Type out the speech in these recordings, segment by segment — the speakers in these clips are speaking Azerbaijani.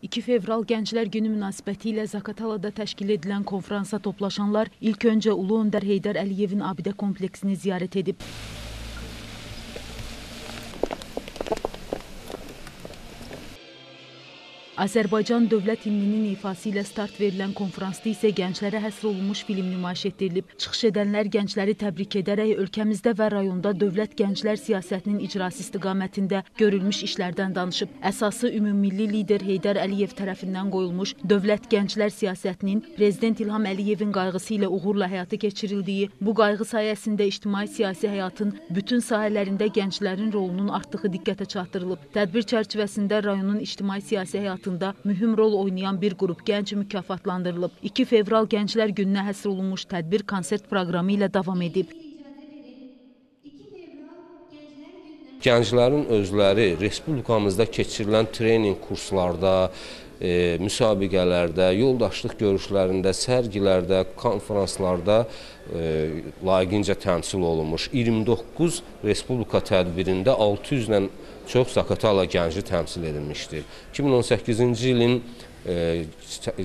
2 fevral Gənclər Günü münasibətilə Zaqatalada təşkil edilən konfransa toplaşanlar ilk öncə Ulu Öndər Heydər Əliyevin abidə kompleksini ziyarət edib. Azərbaycan dövlət himninin ifası ilə start verilən konfransda isə gənclərə həsr olunmuş film nümayiş etdirilib. Çıxış edənlər gəncləri təbrik edərək ölkəmizdə və rayonda dövlət gənclər siyasətinin icrası istiqamətində görülmüş işlərdən danışıb. Əsası ümummilli lider Heydər Əliyev tərəfindən qoyulmuş dövlət gənclər siyasətinin Prezident İlham Əliyevin qayğısı ilə uğurla həyata keçirildiyi, bu qayğı sayəsində ictimai-siyasi həyatın bütün sahələrində gənclərin rolunun artdığı diqqətə çatdırılıb. Tədbir çərçivəsində rayonun ictimai-siyasi həyatında mühüm rol oynayan bir qrup gənc mükafatlandırılıb. 2 fevral Gənclər Gününə həsr olunmuş tədbir konsert proqramı ilə davam edib. Gənclərin özləri respublikamızda keçirilən treninq kurslarda, e, müsabiqələrdə, yoldaşlıq görüşlərində, sərgilərdə, konfranslarda e, layiqincə təmsil olunmuş. 29 respublika tədbirində 600-dən çox Zaqatala gənci təmsil edilmişdir. 2018-ci ilin e,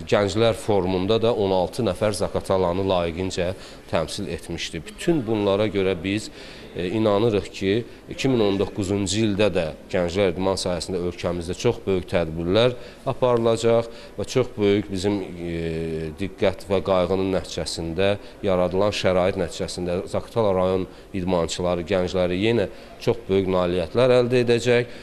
Gənclər Forumunda da 16 nəfər Zaqatalanı layiqincə təmsil etmişdi. Bütün bunlara görə biz e, inanırıq ki, 2019-cu ildə də gənclər idman sahəsində ölkəmizdə çox böyük tədbirlər aparılacaq və çox böyük bizim e, diqqət və qayğının nəticəsində yaradılan şərait nəticəsində Zaqatala rayon idmançıları, gəncləri yenə çox böyük nailiyyətlər əldə edəcək.